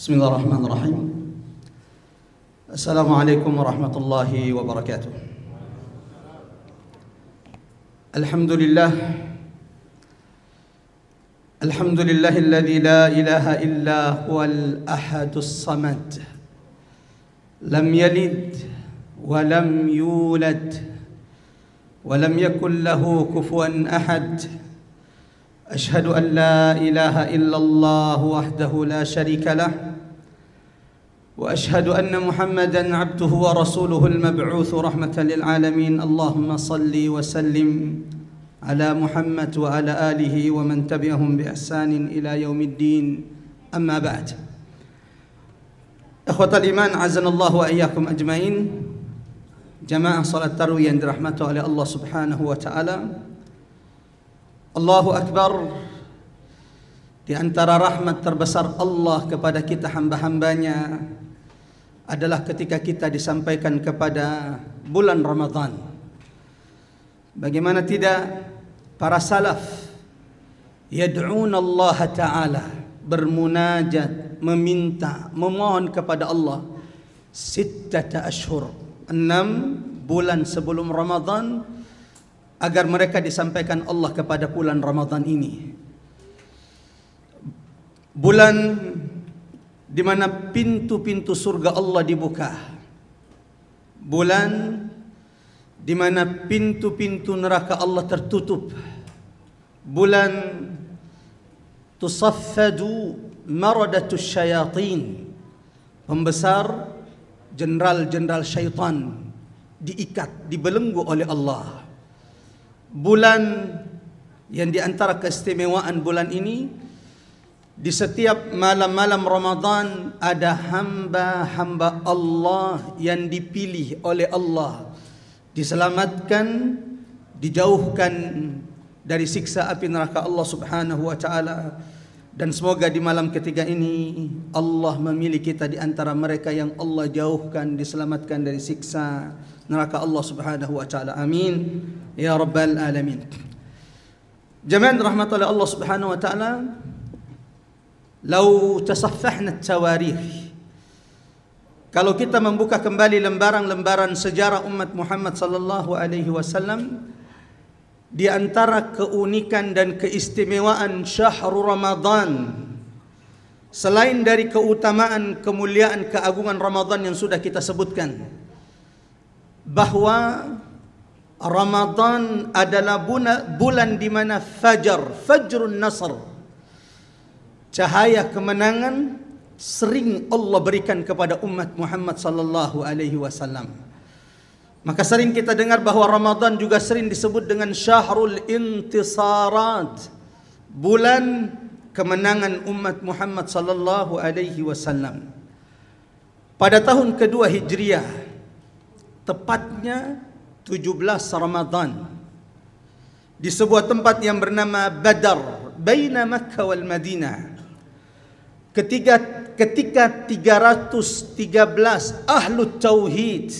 بسم الله الرحمن الرحيم السلام عليكم ورحمة الله وبركاته الحمد لله الحمد لله الذي لا إله إلا هو الأحد الصمد لم يلد ولم يولد ولم يكن له كفوا أحد أشهد أن لا إله إلا الله وحده لا شريك له وأشهد أن محمدا عبده ورسوله المبعوث رحمة للعالمين. اللهم صل وسلم على محمد وعلى آله ومن تبعهم بإحسان إلى يوم الدين. أما بعد إخوة الإيمان عزنا الله وإياكم أجمعين. جماعة صلاة تروي عند رحمته على الله سبحانه وتعالى. Allahu Akbar Di antara rahmat terbesar Allah kepada kita hamba-hambanya. Adalah ketika kita disampaikan kepada bulan Ramadhan Bagaimana tidak para salaf Yad'un Allah Ta'ala Bermunajat, meminta, memohon kepada Allah Sittata ashur Enam bulan sebelum Ramadhan agar mereka disampaikan Allah kepada bulan Ramadhan ini. Bulan di mana pintu-pintu surga Allah dibuka. Bulan di mana pintu-pintu neraka Allah tertutup. Bulan tusaffadu maradatu syayatin. Pembesar jenderal-jenderal syaitan diikat, dibelenggu oleh Allah. Bulan yang di antara keistimewaan bulan ini di setiap malam-malam Ramadan ada hamba-hamba Allah yang dipilih oleh Allah. Diselamatkan dijauhkan dari siksa api neraka Allah Subhanahu wa taala. Dan semoga di malam ketiga ini Allah memilih kita di antara mereka yang Allah jauhkan diselamatkan dari siksa neraka Allah Subhanahu wa taala. Amin. Ya rabbal alamin. Jamaah rahmatullah Allah Subhanahu wa taala lau tasaffahna tawarikh kalau kita membuka kembali lembaran-lembaran sejarah umat Muhammad sallallahu alaihi wasallam di antara keunikan dan keistimewaan syahrul Ramadan selain dari keutamaan, kemuliaan, keagungan Ramadan yang sudah kita sebutkan bahwa Ramadan adalah bulan di mana fajar, fajrun nasr cahaya kemenangan sering Allah berikan kepada umat Muhammad sallallahu alaihi wasallam. Maka sering kita dengar bahawa Ramadan juga sering disebut dengan Syahrul Intisarat. Bulan kemenangan umat Muhammad sallallahu alaihi wasallam. Pada tahun kedua Hijriah, tepatnya 17 Ramadan di sebuah tempat yang bernama Badar, baina Makkah wal Madinah. Ketika ketika 313 ahlu tauhid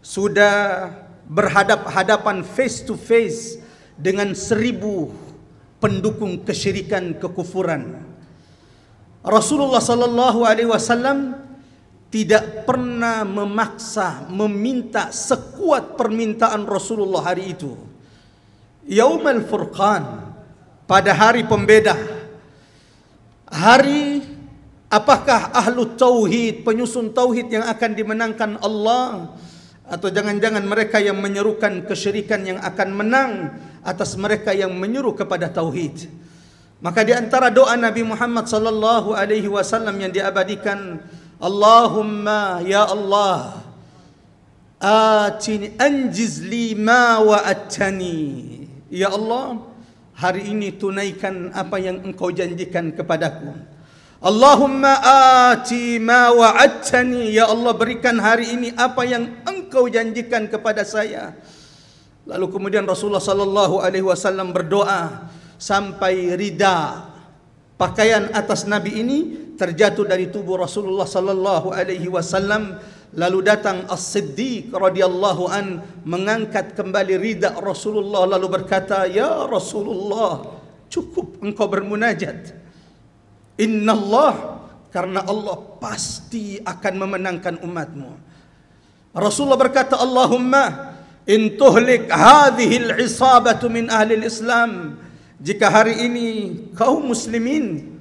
sudah berhadap-hadapan face to face dengan seribu pendukung kesyirikan kekufuran. Rasulullah sallallahu alaihi wasallam tidak pernah memaksa meminta sekuat permintaan Rasulullah hari itu. Yaumul Furqan pada hari pembeda. Hari apakah ahlu tauhid penyusun tauhid yang akan dimenangkan Allah atau jangan-jangan mereka yang menyerukan kesyirikan yang akan menang atas mereka yang menyuruh kepada tauhid. Maka di antara doa Nabi Muhammad sallallahu alaihi wasallam yang diabadikan, Allahumma ya Allah atini anjiz li ma wa'adtani. Ya Allah, hari ini tunaikan apa yang engkau janjikan kepadaku. Allahumma ati ma wa'adtani ya Allah berikan hari ini apa yang engkau janjikan kepada saya. Lalu kemudian Rasulullah sallallahu alaihi wasallam berdoa sampai rida pakaian atas nabi ini terjatuh dari tubuh Rasulullah sallallahu alaihi wasallam lalu datang As-Siddiq radhiyallahu an mengangkat kembali rida Rasulullah lalu berkata ya Rasulullah cukup engkau bermunajat Inna Allah karena Allah pasti akan memenangkan umatmu. Rasulullah berkata, Allahumma in tuhlik hadhihi al-isabatu min ahli al-Islam. Jika hari ini kaum muslimin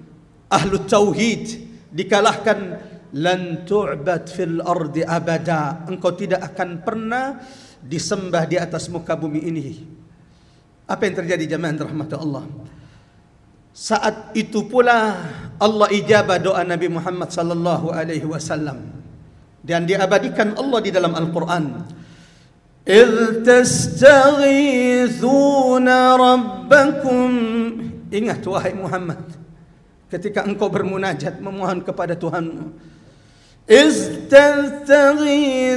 ahlu tauhid dikalahkan lan tu'bad fil ardi abada. Engkau tidak akan pernah disembah di atas muka bumi ini. Apa yang terjadi jemaah rahmat Allah? Saat itu pula Allah ijabah doa Nabi Muhammad sallallahu alaihi wasallam dan diabadikan Allah di dalam Al-Qur'an. إذ تستغيثون ربكم Ingat wahai Muhammad ketika engkau bermunajat memohon kepada Tuhanmu إذ تستغيثون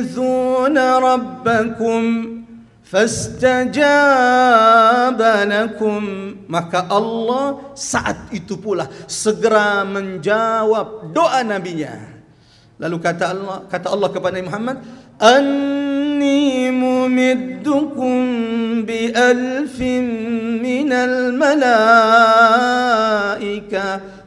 ربكم fastajaba lakum maka Allah saat itu pula segera menjawab doa nabinya lalu kata Allah kata Allah kepada Muhammad anni mumiddukum bi alfin minal malaika.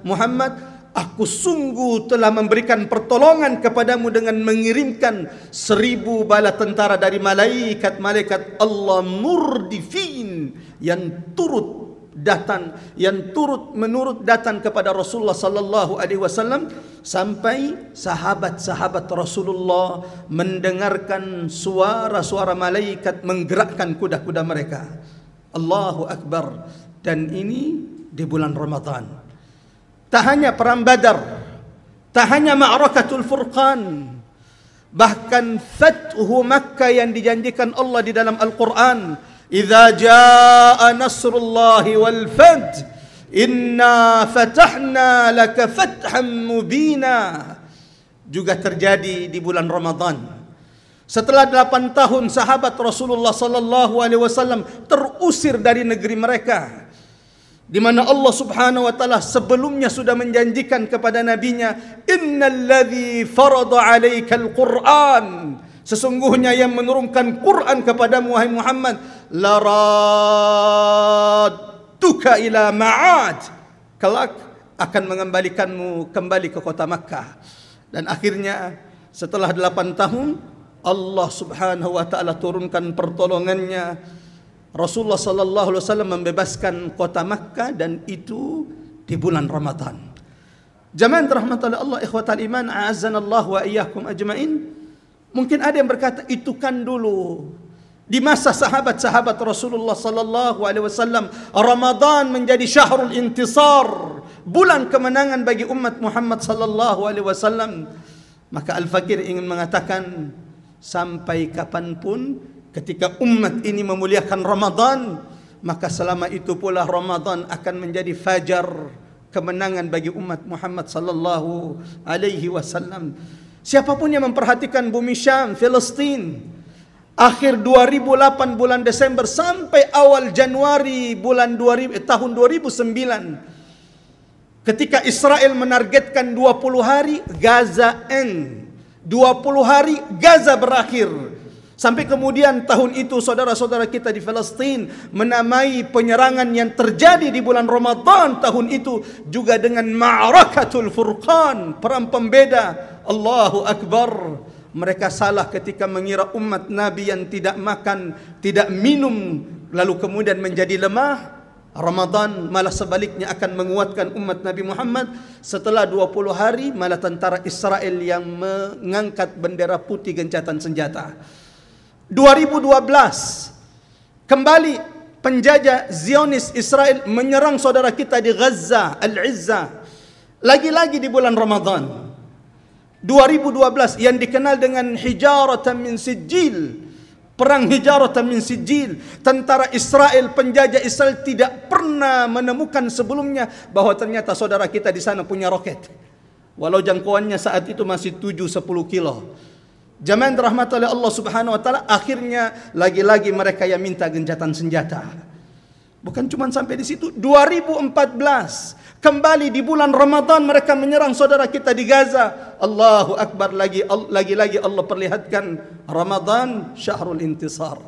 Muhammad Aku sungguh telah memberikan pertolongan kepadamu dengan mengirimkan seribu bala tentara dari malaikat-malaikat Allah murdifin yang turut datang yang turut menurut datang kepada Rasulullah sallallahu alaihi wasallam sampai sahabat-sahabat Rasulullah mendengarkan suara-suara malaikat menggerakkan kuda-kuda mereka. Allahu akbar dan ini di bulan Ramadan. Tak hanya perang Badar, tak hanya Ma'rakatul Furqan, bahkan Fathu Makkah yang dijanjikan Allah di dalam Al-Quran, "Idza jaa nasrullah wal fath, inna fatahna laka fathan mubina." Juga terjadi di bulan Ramadan. Setelah 8 tahun sahabat Rasulullah sallallahu alaihi wasallam terusir dari negeri mereka, di mana Allah Subhanahu wa taala sebelumnya sudah menjanjikan kepada nabinya innalladzi farada 'alaikal qur'an sesungguhnya yang menurunkan Quran kepada Muhammad laradtuka ila ma'ad kelak akan mengembalikanmu kembali ke kota Makkah dan akhirnya setelah 8 tahun Allah Subhanahu wa taala turunkan pertolongannya Rasulullah sallallahu alaihi wasallam membebaskan kota Makkah dan itu di bulan Ramadan. Jamaah rahmatul Allah ikhwatal iman Allah wa iyyakum ajmain. Mungkin ada yang berkata itu kan dulu di masa sahabat-sahabat Rasulullah sallallahu alaihi wasallam Ramadan menjadi syahrul intisar, bulan kemenangan bagi umat Muhammad sallallahu alaihi wasallam. Maka Al-Fakir ingin mengatakan sampai kapanpun ketika umat ini memuliakan Ramadan maka selama itu pula Ramadan akan menjadi fajar kemenangan bagi umat Muhammad sallallahu alaihi wasallam siapapun yang memperhatikan bumi Syam Palestin akhir 2008 bulan Desember sampai awal Januari bulan 2000 eh, tahun 2009 ketika Israel menargetkan 20 hari Gaza end 20 hari Gaza berakhir Sampai kemudian tahun itu saudara-saudara kita di Palestin menamai penyerangan yang terjadi di bulan Ramadan tahun itu juga dengan Ma'rakatul Furqan, perang pembeda. Allahu Akbar. Mereka salah ketika mengira umat Nabi yang tidak makan, tidak minum lalu kemudian menjadi lemah. Ramadan malah sebaliknya akan menguatkan umat Nabi Muhammad setelah 20 hari malah tentara Israel yang mengangkat bendera putih gencatan senjata. 2012 kembali penjajah Zionis Israel menyerang saudara kita di Gaza Al-Izza lagi-lagi di bulan Ramadan 2012 yang dikenal dengan hijaratan min sijil. Perang hijaratan min sijil. Tentara Israel penjajah Israel tidak pernah menemukan sebelumnya bahwa ternyata saudara kita di sana punya roket. Walau jangkauannya saat itu masih 7 10 kilo. Jamaah rahmat oleh Allah Subhanahu wa taala akhirnya lagi-lagi mereka yang minta genjatan senjata. Bukan cuma sampai di situ 2014 kembali di bulan Ramadan mereka menyerang saudara kita di Gaza. Allahu akbar lagi lagi-lagi Allah perlihatkan Ramadan syahrul intisar.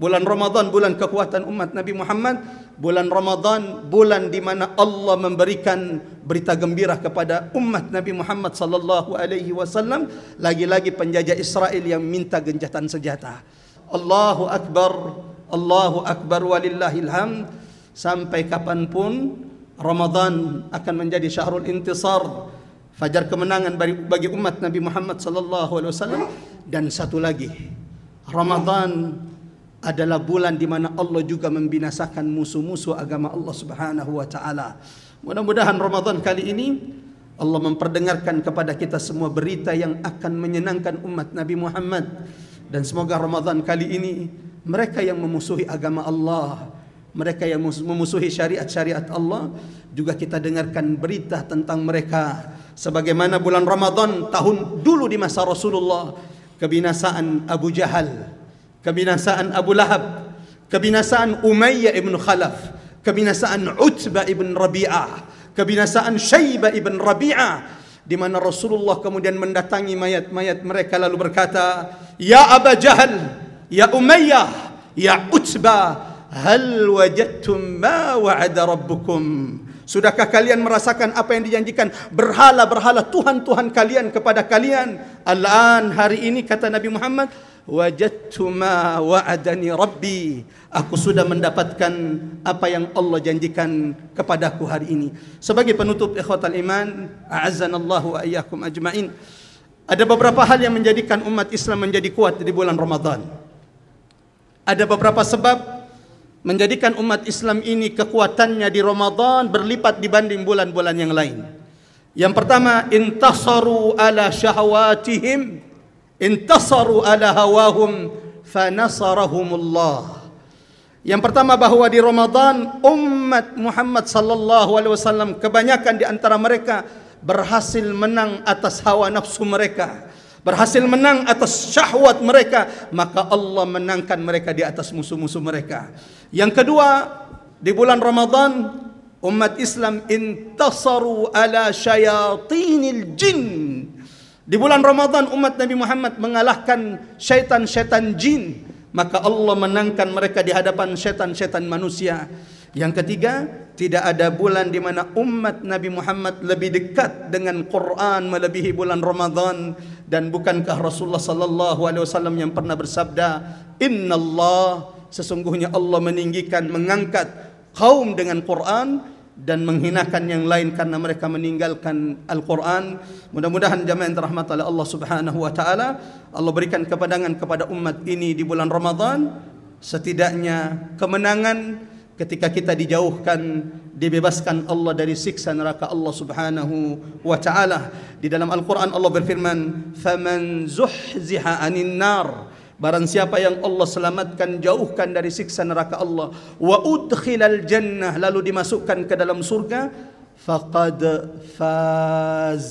Bulan Ramadan bulan kekuatan umat Nabi Muhammad bulan Ramadan bulan di mana Allah memberikan berita gembira kepada umat Nabi Muhammad sallallahu alaihi wasallam lagi-lagi penjajah Israel yang minta genjatan senjata Allahu akbar Allahu akbar walillahil hamd sampai kapanpun Ramadan akan menjadi syahrul intisar fajar kemenangan bagi umat Nabi Muhammad sallallahu alaihi wasallam dan satu lagi Ramadan adalah bulan di mana Allah juga membinasakan musuh-musuh agama Allah Subhanahu wa taala. Mudah-mudahan Ramadan kali ini Allah memperdengarkan kepada kita semua berita yang akan menyenangkan umat Nabi Muhammad dan semoga Ramadan kali ini mereka yang memusuhi agama Allah, mereka yang memusuhi syariat-syariat Allah juga kita dengarkan berita tentang mereka sebagaimana bulan Ramadan tahun dulu di masa Rasulullah. Kebinasaan Abu Jahal kebinasaan Abu Lahab, kebinasaan Umayyah ibn Khalaf, kebinasaan Utbah ibn Rabi'ah, kebinasaan Syaibah ibn Rabi'ah di mana Rasulullah kemudian mendatangi mayat-mayat mereka lalu berkata, "Ya Abu Jahal, ya Umayyah, ya Utbah, hal wajadtum ma wa'ada rabbukum?" Sudahkah kalian merasakan apa yang dijanjikan? Berhala-berhala Tuhan-Tuhan kalian kepada kalian? Al-an hari ini kata Nabi Muhammad, wajadtu ma wa'adani rabbi. Aku sudah mendapatkan apa yang Allah janjikan kepadaku hari ini. Sebagai penutup ikhwatal iman a'azzanallahu wa iyyakum ajmain. Ada beberapa hal yang menjadikan umat Islam menjadi kuat di bulan Ramadan. Ada beberapa sebab menjadikan umat Islam ini kekuatannya di Ramadan berlipat dibanding bulan-bulan yang lain. Yang pertama intasaru ala syahwatihim intasaru ala hawahum fanasarahumullah. Yang pertama bahawa di Ramadan umat Muhammad sallallahu alaihi wasallam kebanyakan di antara mereka berhasil menang atas hawa nafsu mereka berhasil menang atas syahwat mereka maka Allah menangkan mereka di atas musuh-musuh mereka yang kedua di bulan Ramadan umat Islam intasaru ala syayatinil jin di bulan Ramadan umat Nabi Muhammad mengalahkan syaitan-syaitan jin. Maka Allah menangkan mereka di hadapan syaitan-syaitan manusia. Yang ketiga, tidak ada bulan di mana umat Nabi Muhammad lebih dekat dengan Quran melebihi bulan Ramadan dan bukankah Rasulullah sallallahu alaihi wasallam yang pernah bersabda, "Inna Allah sesungguhnya Allah meninggikan mengangkat kaum dengan Quran dan menghinakan yang lain karena mereka meninggalkan Al-Quran. Mudah-mudahan jamaah yang terahmat oleh Allah Subhanahu wa taala, Allah berikan kepadangan kepada umat ini di bulan Ramadan setidaknya kemenangan ketika kita dijauhkan dibebaskan Allah dari siksa neraka Allah Subhanahu wa taala. Di dalam Al-Quran Allah berfirman, "Faman zuhziha 'anil nar" Barang siapa yang Allah selamatkan jauhkan dari siksa neraka Allah. Wa udkhilal jannah. Lalu dimasukkan ke dalam surga. Faqad faz.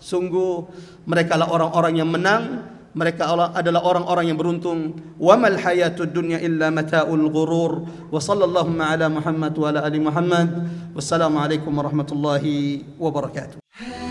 Sungguh mereka adalah orang-orang yang menang mereka adalah orang-orang yang beruntung. Wa mal hayatud dunya illa mataul ghurur. Wa sallallahu ala muhammad wa ala ali muhammad. Wassalamu alaikum warahmatullahi wabarakatuh